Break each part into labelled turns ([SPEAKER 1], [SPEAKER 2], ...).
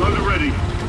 [SPEAKER 1] Loader ready.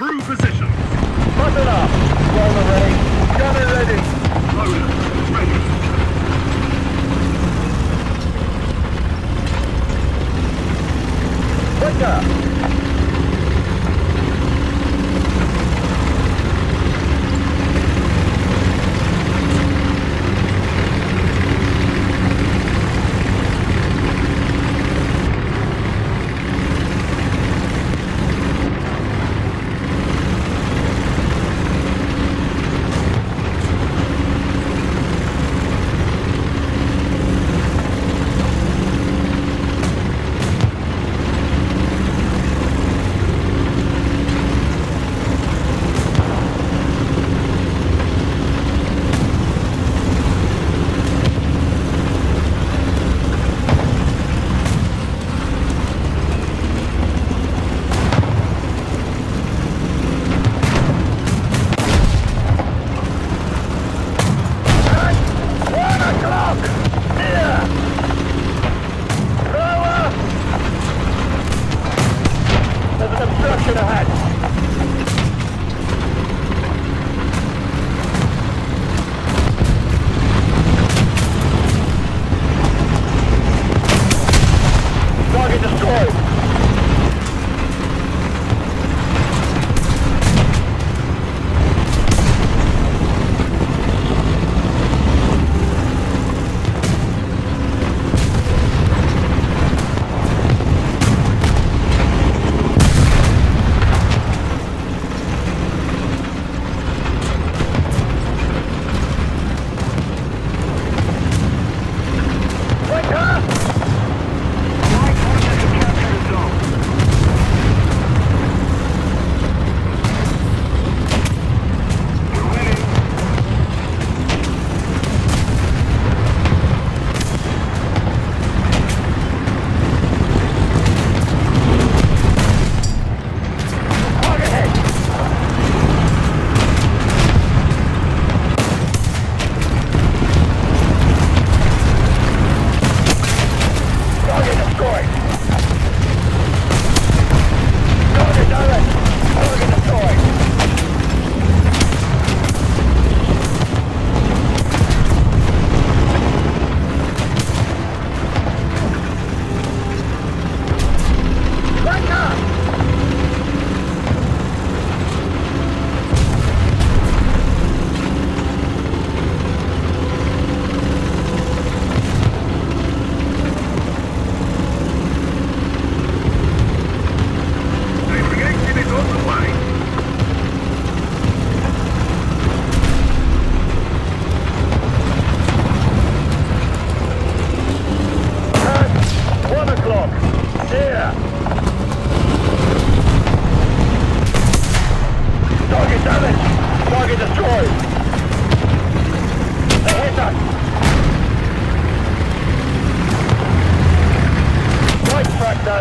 [SPEAKER 1] Crew position.
[SPEAKER 2] Button up. Gunner ready. Gunner ready.
[SPEAKER 1] Loader ready. Wake.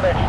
[SPEAKER 1] Damage.